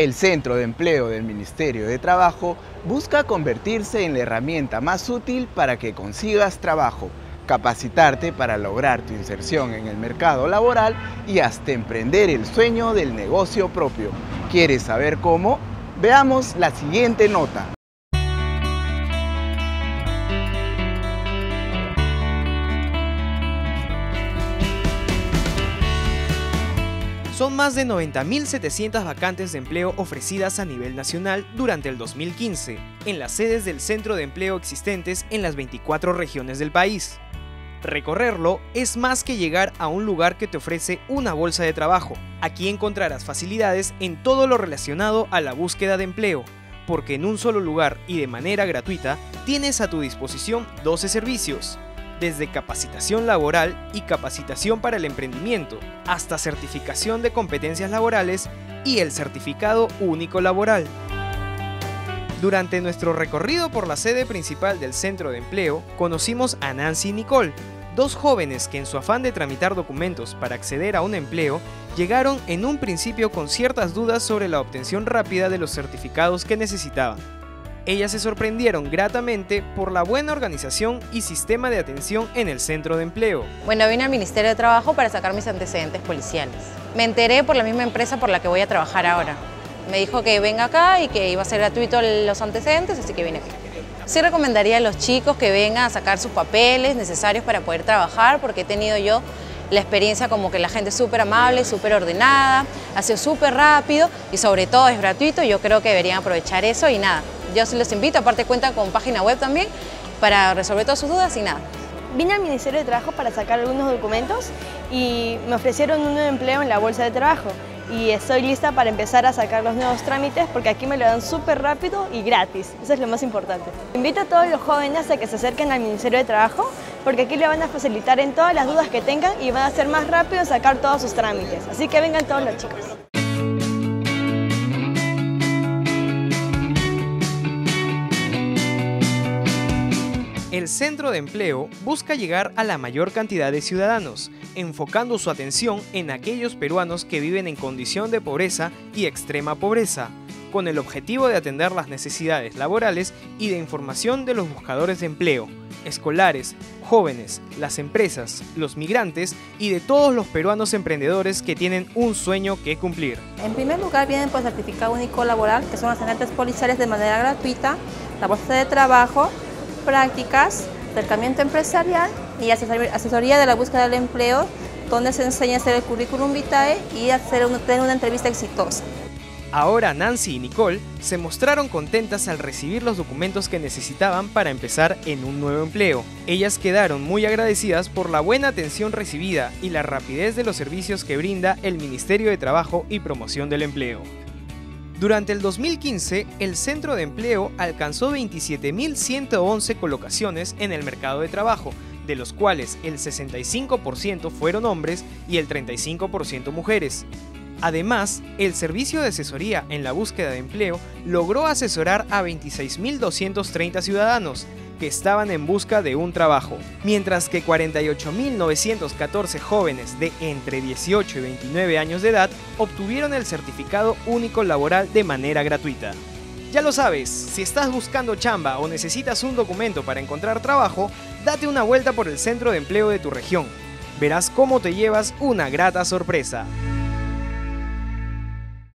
El Centro de Empleo del Ministerio de Trabajo busca convertirse en la herramienta más útil para que consigas trabajo, capacitarte para lograr tu inserción en el mercado laboral y hasta emprender el sueño del negocio propio. ¿Quieres saber cómo? Veamos la siguiente nota. Son más de 90.700 vacantes de empleo ofrecidas a nivel nacional durante el 2015, en las sedes del centro de empleo existentes en las 24 regiones del país. Recorrerlo es más que llegar a un lugar que te ofrece una bolsa de trabajo. Aquí encontrarás facilidades en todo lo relacionado a la búsqueda de empleo, porque en un solo lugar y de manera gratuita tienes a tu disposición 12 servicios, desde capacitación laboral y capacitación para el emprendimiento, hasta certificación de competencias laborales y el certificado único laboral. Durante nuestro recorrido por la sede principal del centro de empleo, conocimos a Nancy y Nicole, dos jóvenes que en su afán de tramitar documentos para acceder a un empleo, llegaron en un principio con ciertas dudas sobre la obtención rápida de los certificados que necesitaban ellas se sorprendieron gratamente por la buena organización y sistema de atención en el centro de empleo. Bueno, vine al Ministerio de Trabajo para sacar mis antecedentes policiales. Me enteré por la misma empresa por la que voy a trabajar ahora. Me dijo que venga acá y que iba a ser gratuito los antecedentes, así que vine aquí. Sí recomendaría a los chicos que vengan a sacar sus papeles necesarios para poder trabajar, porque he tenido yo la experiencia como que la gente es súper amable, súper ordenada, ha sido súper rápido y sobre todo es gratuito, yo creo que deberían aprovechar eso y nada, yo sí los invito, aparte cuentan con página web también para resolver todas sus dudas y nada. Vine al Ministerio de Trabajo para sacar algunos documentos y me ofrecieron un nuevo empleo en la Bolsa de Trabajo y estoy lista para empezar a sacar los nuevos trámites porque aquí me lo dan súper rápido y gratis, eso es lo más importante. Invito a todos los jóvenes a que se acerquen al Ministerio de Trabajo porque aquí le van a facilitar en todas las dudas que tengan y van a ser más rápido sacar todos sus trámites, así que vengan todos los chicos. El centro de empleo busca llegar a la mayor cantidad de ciudadanos, enfocando su atención en aquellos peruanos que viven en condición de pobreza y extrema pobreza, con el objetivo de atender las necesidades laborales y de información de los buscadores de empleo, escolares, jóvenes, las empresas, los migrantes y de todos los peruanos emprendedores que tienen un sueño que cumplir. En primer lugar vienen por certificado único laboral, que son las agentes policiales de manera gratuita, la bolsa de trabajo, prácticas, acercamiento empresarial y asesoría de la búsqueda del empleo, donde se enseña a hacer el currículum vitae y hacer tener una entrevista exitosa. Ahora Nancy y Nicole se mostraron contentas al recibir los documentos que necesitaban para empezar en un nuevo empleo. Ellas quedaron muy agradecidas por la buena atención recibida y la rapidez de los servicios que brinda el Ministerio de Trabajo y Promoción del Empleo. Durante el 2015, el centro de empleo alcanzó 27.111 colocaciones en el mercado de trabajo, de los cuales el 65% fueron hombres y el 35% mujeres. Además, el servicio de asesoría en la búsqueda de empleo logró asesorar a 26.230 ciudadanos, que estaban en busca de un trabajo, mientras que 48.914 jóvenes de entre 18 y 29 años de edad obtuvieron el certificado único laboral de manera gratuita. Ya lo sabes, si estás buscando chamba o necesitas un documento para encontrar trabajo, date una vuelta por el centro de empleo de tu región. Verás cómo te llevas una grata sorpresa.